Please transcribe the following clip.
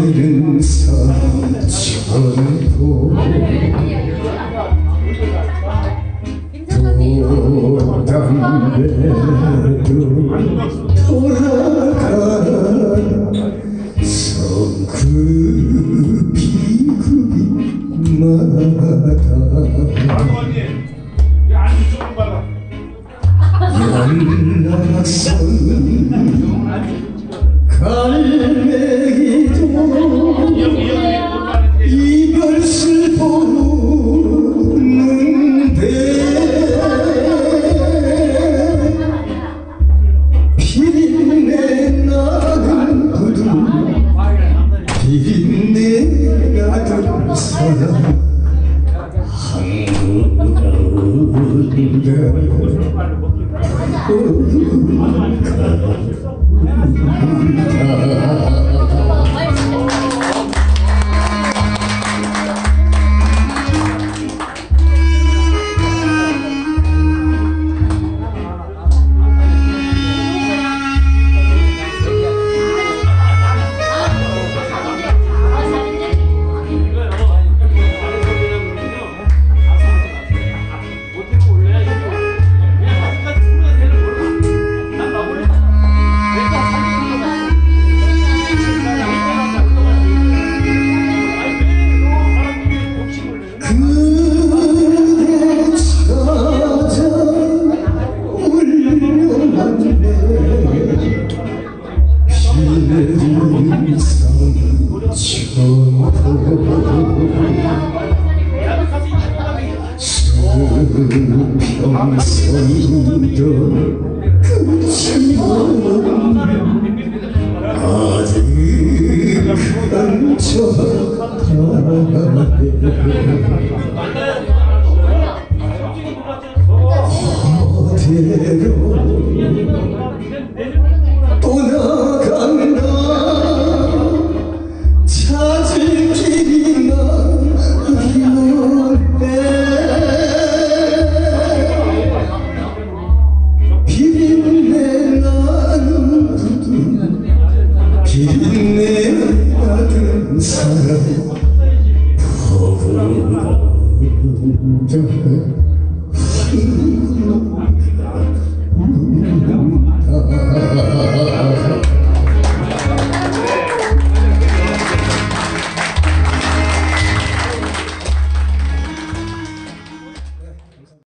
하늘은 서천도 도담대도 돌아가 성급이 급이 마다 아, 아, 아, 아. 수평선도 그치만 아직 안 쳐다봐요